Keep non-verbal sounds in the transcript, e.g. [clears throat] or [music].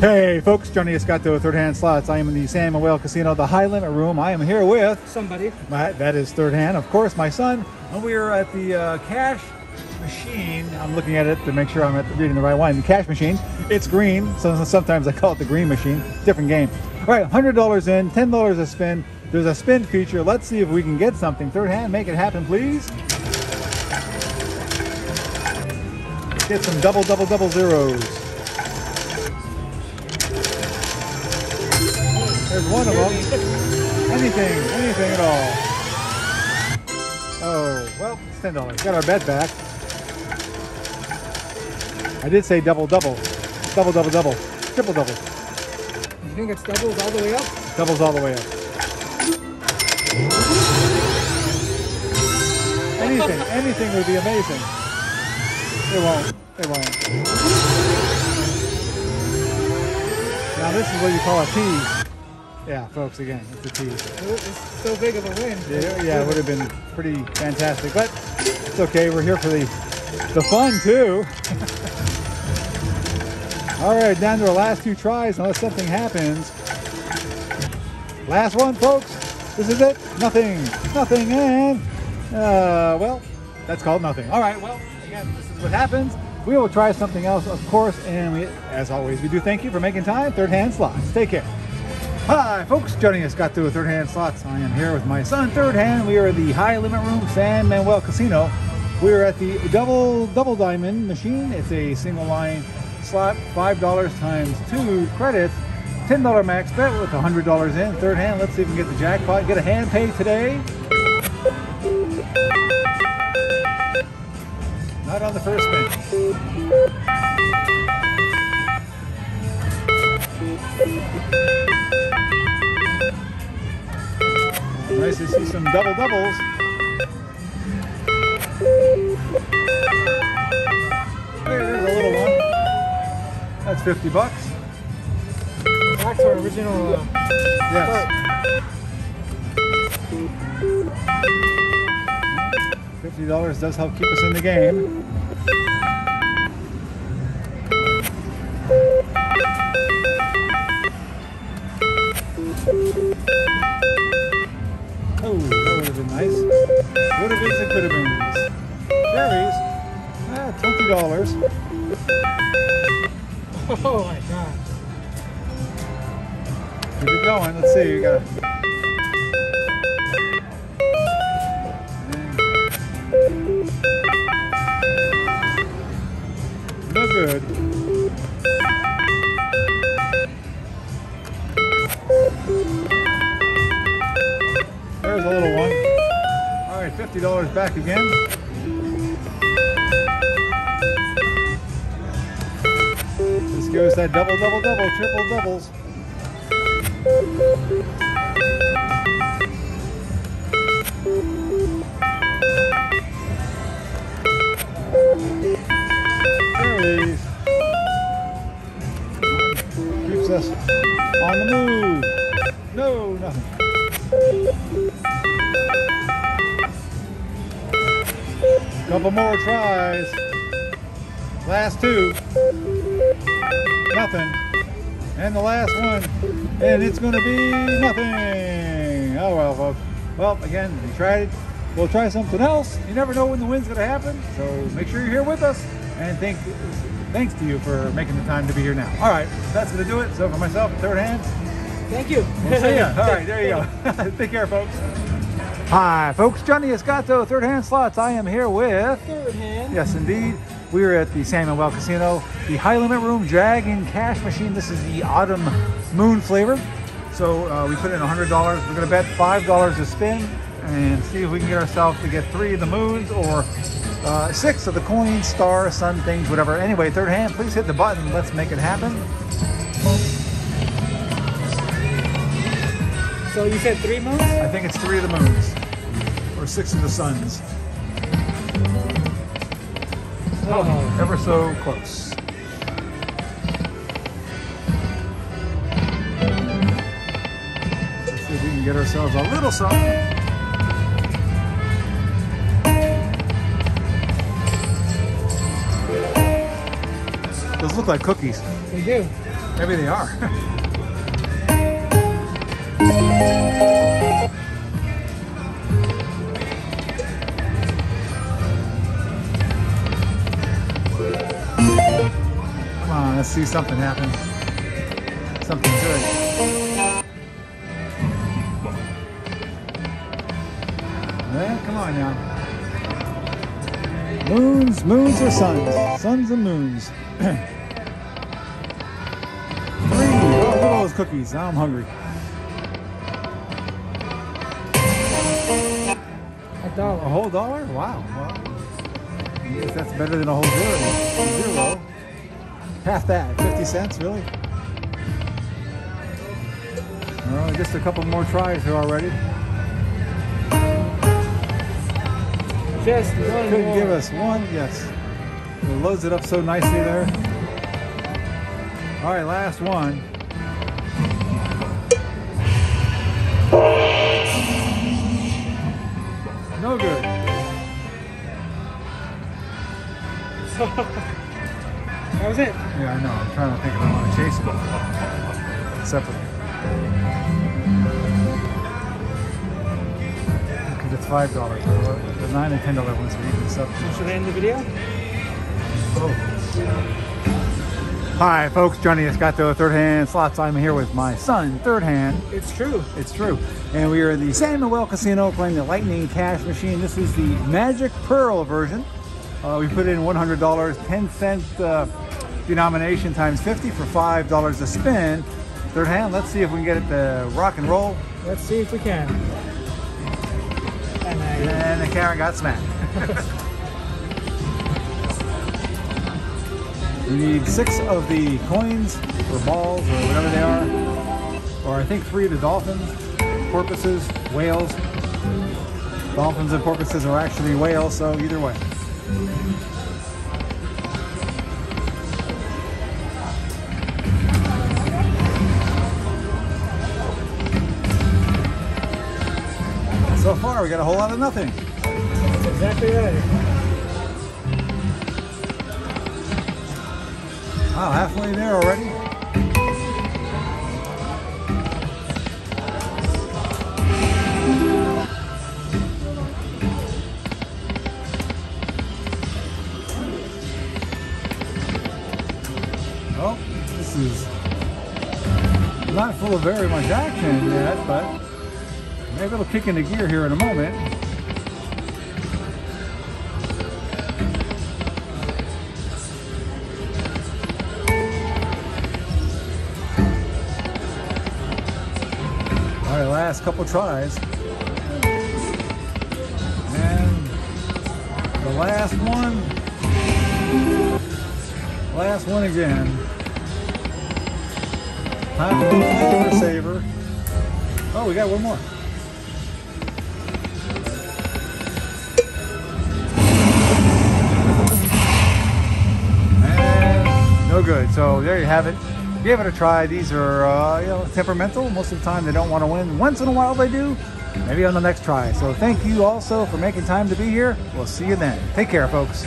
Hey folks, Johnny Escato, Third Hand Slots. I am in the San Manuel Casino, the high limit room. I am here with Somebody. my, that is Third Hand, of course, my son. And we are at the uh, cash machine. I'm looking at it to make sure I'm at the, reading the right one. The cash machine. It's green, so sometimes I call it the green machine. Different game. All right, $100 in, $10 a spin. There's a spin feature. Let's see if we can get something. Third Hand, make it happen, please. Get some double, double, double zeros. There's one of them. Anything, anything at all. Oh, well, it's ten dollars. Got our bet back. I did say double, double, double, double, double, triple, double. You think it's doubles all the way up? Doubles all the way up. Anything, anything would be amazing. It won't. It won't. Now this is what you call a tease. Yeah, folks, again, it's a tease. It's so big of a win. Yeah, yeah, it would have been pretty fantastic, but it's okay. We're here for the the fun too. [laughs] All right, down to our last two tries, unless something happens. Last one, folks. This is it. Nothing, nothing, and uh, well, that's called nothing. All right, well, again, this is what happens. We will try something else, of course, and we, as always, we do thank you for making time. Third hand slots. Take care. Hi, folks. Johnny Escato with Third Hand Slots. I am here with my son, Third Hand. We are at the High Limit Room, San Manuel Casino. We are at the double double diamond machine. It's a single line slot, five dollars times two credits, ten dollar max bet with hundred dollars in. Third hand. Let's see if we can get the jackpot. Get a hand pay today. Not on the first spin. Nice to see some double doubles. There's a little one. That's 50 bucks. Back to our original. Uh, Yes. Fifty dollars does help keep us in the game. Oh, that would have been nice. Would have been, it could have been. Cherries. Ah, twenty dollars. oh my god. Keep it going. Let's see. You got. No good. Back again. Give us that double, double, double, triple doubles. Keeps us on the move. No, nothing. Couple more tries. Last two. Nothing. And the last one. And it's going to be nothing. Oh, well, folks. Well, again, we tried it. We'll try something else. You never know when the wind's going to happen. So make sure you're here with us. And thank, thanks to you for making the time to be here now. All right, that's going to do it. So for myself, third hand, Thank you. we'll see ya. All right, there you go. [laughs] [laughs] Take care, folks. Hi, folks. Johnny Escato, Third Hand Slots. I am here with Third hand. Yes, indeed. We are at the San Manuel Casino, the High Limit Room Dragon Cash Machine. This is the Autumn Moon flavor. So uh, we put in $100. We're going to bet $5 a spin and see if we can get ourselves to get three of the moons or uh, six of the coins, stars, sun things, whatever. Anyway, third hand, please hit the button. Let's make it happen. So you said three moons? I think it's three of the moons or six of the suns. Oh, ever so close. Let's see if we can get ourselves a little something. Those look like cookies. They do. Maybe they are. [laughs] Come on, let's see something happen. Something good. Yeah, come on now. Moons, moons or suns? Suns and moons. [clears throat] Three. Oh, look at all those cookies. Now I'm hungry. A dollar. A whole dollar? Wow. Well, I guess that's better than a whole zero. Zero. Half that. 50 cents, really? Well, just a couple more tries here already. Just one Could more. give us one, yes. It loads it up so nicely there. All right, last one. No good. That was it. Yeah, I know. I'm trying to think if I want to chase it separately. Because it's five dollars. The nine and ten dollar ones are even separate. Should I end the video? Oh. Hi, folks. Johnny Escato, Third Hand Slots. I'm here with my son, Third Hand. It's true. It's true. And we are in the San Manuel Casino playing the Lightning Cash Machine. This is the Magic Pearl version. Uh, we put in $100, 10 cent uh, denomination times 50 for $5 a spin. Third hand, let's see if we can get it to rock and roll. Let's see if we can. And I, And the camera got smacked. [laughs] we need six of the coins or balls or whatever they are. Or I think three of the dolphins, porpoises, whales. Dolphins and porpoises are actually whales, so either way. So far, we got a whole lot of nothing. exactly right. Wow, halfway there already. Oh, this is not full of very much action yet, but maybe it'll kick into gear here in a moment. Last couple tries. And the last one. Last one again. Time to go for saver. Oh, we got one more. And no good. So there you have it. Give it a try. These are uh, you know temperamental. Most of the time they don't want to win. Once in a while they do. Maybe on the next try. So thank you also for making time to be here. We'll see you then. Take care, folks.